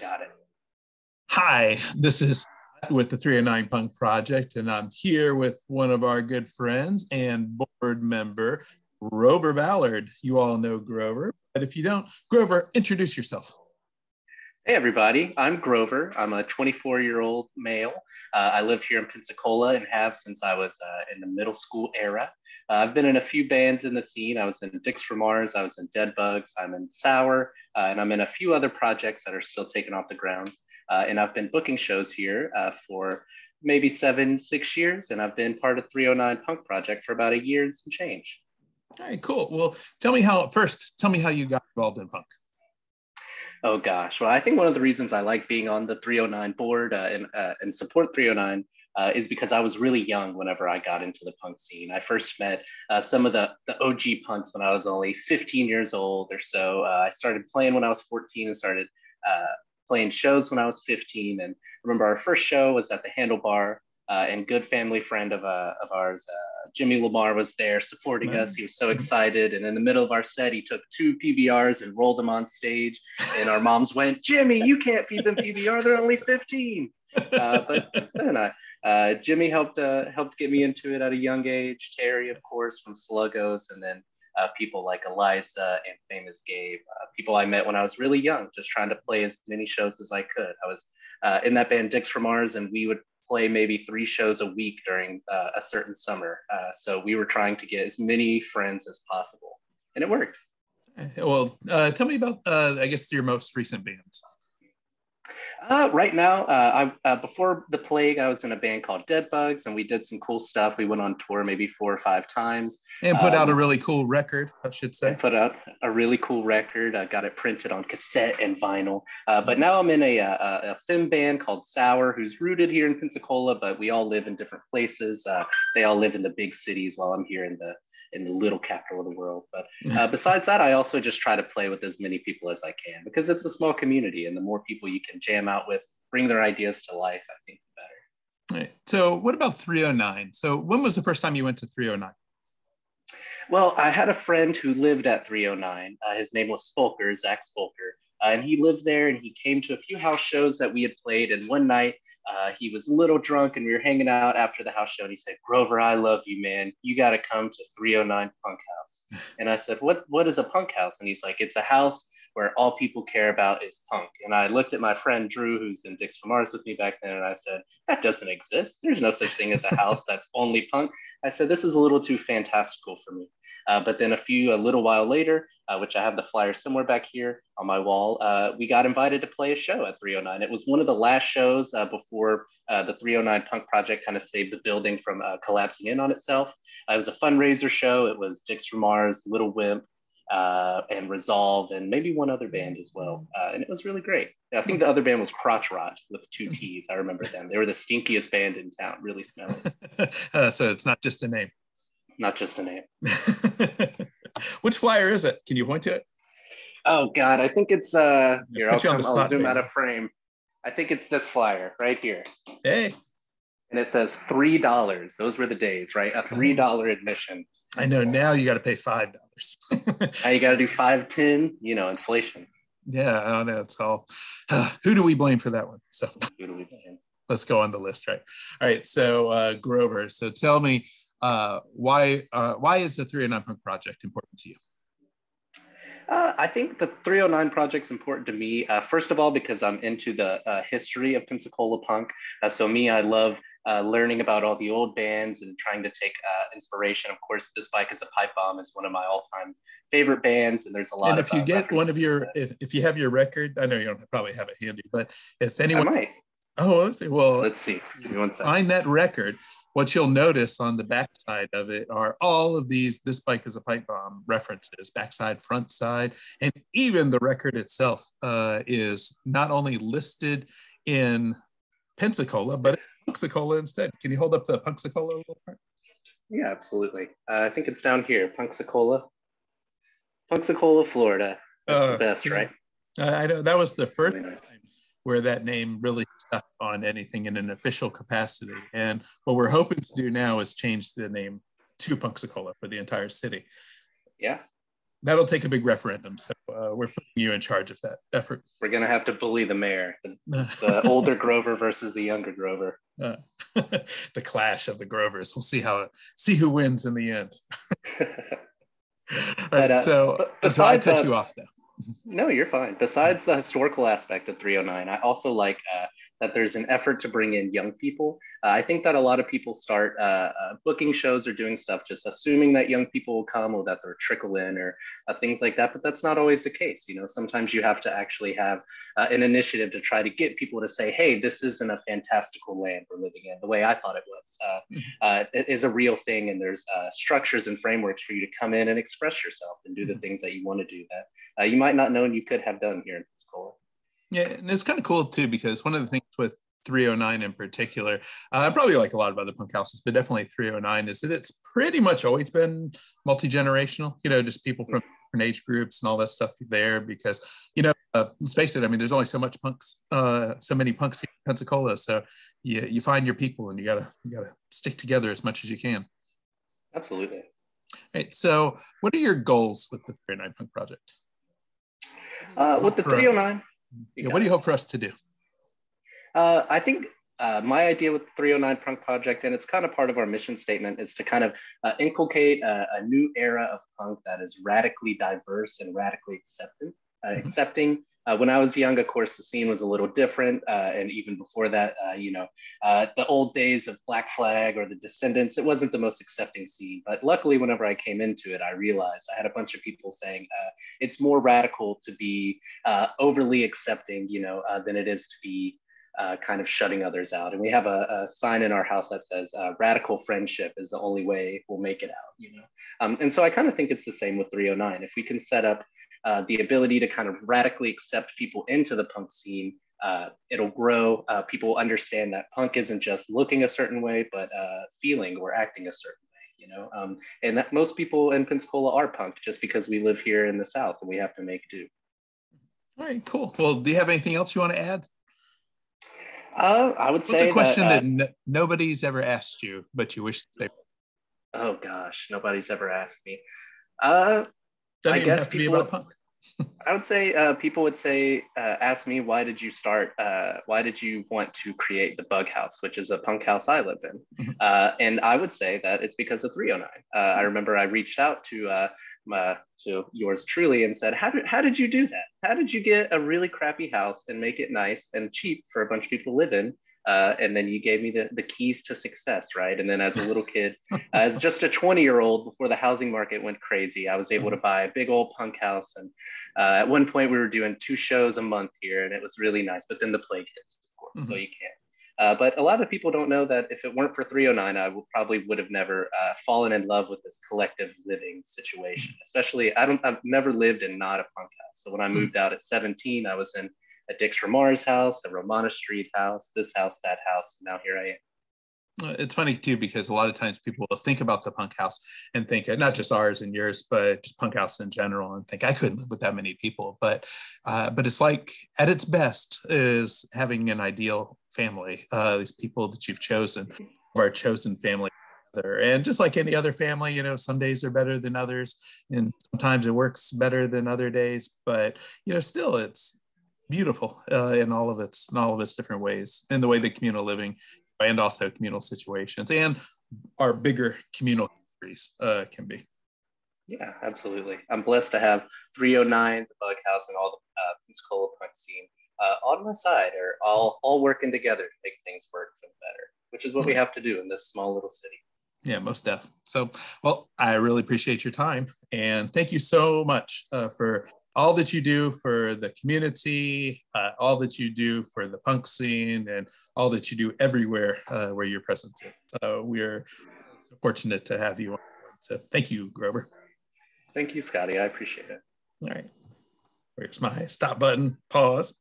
Got it. Hi, this is with the 309 Punk Project, and I'm here with one of our good friends and board member, Grover Ballard. You all know Grover, but if you don't, Grover, introduce yourself. Hey, everybody. I'm Grover. I'm a 24 year old male. Uh, I live here in Pensacola and have since I was uh, in the middle school era. Uh, I've been in a few bands in the scene. I was in Dicks for Mars, I was in Dead Bugs, I'm in Sour, uh, and I'm in a few other projects that are still taking off the ground. Uh, and I've been booking shows here uh, for maybe seven, six years, and I've been part of 309 Punk Project for about a year and some change. All right, cool. Well, tell me how, first, tell me how you got involved in punk. Oh gosh, well, I think one of the reasons I like being on the 309 board uh, and, uh, and support 309 uh, is because I was really young whenever I got into the punk scene. I first met uh, some of the, the OG punks when I was only 15 years old or so. Uh, I started playing when I was 14 and started uh, playing shows when I was 15. And remember our first show was at the Handlebar uh, and good family friend of, uh, of ours, uh, Jimmy Lamar, was there supporting us. He was so excited. And in the middle of our set, he took two PBRs and rolled them on stage. And our moms went, Jimmy, you can't feed them PBR. They're only 15. Uh, but since then, I, uh, Jimmy helped uh, helped get me into it at a young age. Terry, of course, from Sluggo's, and then people like Eliza and Famous Gabe, people I met when I was really young, just trying to play as many shows as I could. I was in that band Dicks from Mars, and we would play maybe three shows a week during uh, a certain summer. Uh, so we were trying to get as many friends as possible, and it worked. Well, uh, tell me about, uh, I guess, your most recent bands. Uh, right now, uh, I, uh, before the plague, I was in a band called Dead Bugs, and we did some cool stuff. We went on tour maybe four or five times, and put um, out a um, really cool record. I should say. Put out a really cool record. I got it printed on cassette and vinyl. Uh, but now I'm in a, a, a film band called Sour, who's rooted here in Pensacola, but we all live in different places. Uh, they all live in the big cities, while I'm here in the in the little capital of the world. But uh, besides that, I also just try to play with as many people as I can because it's a small community, and the more people you can jam out with, bring their ideas to life, I think the better. Right. So, what about 309? So, when was the first time you went to 309? Well, I had a friend who lived at 309. Uh, his name was Spolker, Zach Spolker. Uh, and he lived there and he came to a few house shows that we had played. And one night uh, he was a little drunk and we were hanging out after the house show and he said grover i love you man. You got to come to 309 punk house. And i said what what is a punk house? And he's like it's a house where all people care about is punk. And i looked at my friend drew who's in dicks for mars with me back then and i said that doesn't exist. There's no such thing as a house that's only punk. I said this is a little too fantastical for me. Uh, but then a few a little while later uh, which I have the flyer somewhere back here on my wall. Uh, we got invited to play a show at 309. It was one of the last shows uh, before uh, the 309 Punk Project kind of saved the building from uh, collapsing in on itself. it was a fundraiser show. It was Dicks from Mars, Little Wimp, and Resolve, and maybe one other band as well. and it was really great. I think the other band was Crotch Rot with two T's. I remember them. They were the stinkiest band in town, really smelly. so it's not just a name. Not just a name. Which flyer is it? Can you point to it? Oh God, I think it's uh here, I'll, come, I'll zoom out of frame. I think it's this flyer right here. Hey. And it says three dollars. Those were the days, right? A three dollar admission. I know now you got to pay five dollars. now you got to do five, ten, you know, inflation. Yeah, I don't know. It's all uh, who do we blame for that one? So who do we blame? Let's go on the list, right? All right. So uh Grover, so tell me uh, why uh, why is the 309 Punk project important to you? Uh, I think the 309 project is important to me. Uh, first of all, because I'm into the uh, history of Pensacola punk. Uh, so me, I love uh, learning about all the old bands and trying to take uh, inspiration. Of course, this bike is a pipe bomb is one of my all-time favorite bands, and there's a lot. And if you get one of your, if, if you have your record, I know you don't probably have it handy, but if anyone, I might. Oh, let's see. Well, let's see. Find that record what you'll notice on the backside of it are all of these this bike is a pipe bomb references backside front side. And even the record itself uh, is not only listed in pensacola but Punksacola instead. Can you hold up the Punksacola a little part yeah absolutely. Uh, i think it's down here Punksacola Punksacola florida. That's uh, the best see, right? I know that was the first time where that name really stuck on anything in an official capacity. And what we're hoping to do now is change the name to Punksacola for the entire city. Yeah. that'll take a big referendum. So uh, we're putting you in charge of that effort. We're gonna have to bully the mayor, the, the older Grover versus the younger Grover. Uh, the clash of the Grovers. We'll see how see who wins in the end. but, uh, so, so I cut you off now. No, you're fine. Besides the historical aspect of 309, I also like uh, that there's an effort to bring in young people. Uh, I think that a lot of people start uh, uh, booking shows or doing stuff just assuming that young people will come or that they'll trickle in or uh, things like that. But that's not always the case. You know, sometimes you have to actually have uh, an initiative to try to get people to say, hey, this isn't a fantastical land we're living in the way I thought it was. Mm-hmm. it is a real thing. And there's structures and frameworks for you to come in and express yourself and do the mm-hmm. things that you want to do that you might not know you could have done here in Pensacola. Yeah, and it's kind of cool too because one of the things with 309 in particular, uh, probably like a lot of other punk houses, but definitely 309 is that it's pretty much always been multi generational. You know, just people from different age groups and all that stuff there. Because you know, uh, let's face it, I mean, there's only so much punks, uh, so many punks in Pensacola, so you you find your people and you gotta you gotta stick together as much as you can. Absolutely. Right. So, what are your goals with the 309 Punk Project? Uh, with the 309. Yeah, what do you hope for us to do? Uh, I think uh, my idea with the 309 Punk Project, and it's kind of part of our mission statement, is to kind of uh, inculcate a, a, new era of punk that is radically diverse and radically accepting. Uh, accepting. Uh, when I was young, of course, the scene was a little different, uh, and even before that, you know, the old days of Black Flag or the Descendents, it wasn't the most accepting scene. But luckily, whenever I came into it, I realized I had a bunch of people saying it's more radical to be overly accepting, you know, than it is to be uh, kind of shutting others out. And we have a, a sign in our house that says uh, radical friendship is the only way we'll make it out, you know? Um, and so I kind of think it's the same with 309. If we can set up uh, the ability to kind of radically accept people into the punk scene, uh, it'll grow. Uh, people will understand that punk isn't just looking a certain way, but uh, feeling or acting a certain way. You know, um, and that most people in Pensacola are punk just because we live here in the South and we have to make do. All right, cool. Well, do you have anything else you want to add? Uh, I would What's say a question that, uh, that nobody's ever asked you, but you wish they. Oh gosh, nobody's ever asked me. Uh, I guess have to be about punk. I would say uh, people would say, uh, ask me, why did you start? Uh, why did you want to create the Bug House, which is a punk house I live in? Mm-hmm. Uh, and I would say that it's because of 309. Uh, I remember I reached out to uh, uh, to yours truly and said, how did, how did you do that? How did you get a really crappy house and make it nice and cheap for a bunch of people to live in? Uh, and then you gave me the, the keys to success, right? And then as a little kid, as just a 20 year old before the housing market went crazy, I was able to buy a big old punk house. And uh, at one point we were doing two shows a month here and it was really nice, but then the plague hits, of course, mm-hmm. so you can't uh, but a lot of people don't know that if it weren't for 309, I would, probably would have never uh, fallen in love with this collective living situation. Especially, I don't, I've never lived in not a punk house. So when I hmm. moved out at 17, I was in a Dicks from Mars house, a Romana Street house, this house, that house. Now here I am. Uh, it's funny too because a lot of times people will think about the punk house and think uh, not just ours and yours but just punk house in general and think i couldn't live with that many people but uh, but it's like at its best is having an ideal family uh, these people that you've chosen our chosen family and just like any other family you know some days are better than others and sometimes it works better than other days but you know still it's beautiful uh, in all of its in all of its different ways in the way the communal living and also communal situations and our bigger communal histories uh, can be. Yeah, absolutely. I'm blessed to have 309, the Bug House, and all the uh, Pensacola punk scene uh, on my side, are all all working together to make things work for the better, which is what we have to do in this small little city. Yeah, most def. So, well, I really appreciate your time, and thank you so much uh, for all that you do for the community, uh, all that you do for the punk scene, and all that you do everywhere uh, where you're present. So we're fortunate to have you on. So thank you, Grover. Thank you, Scotty. I appreciate it. All right. Where's my stop button? Pause.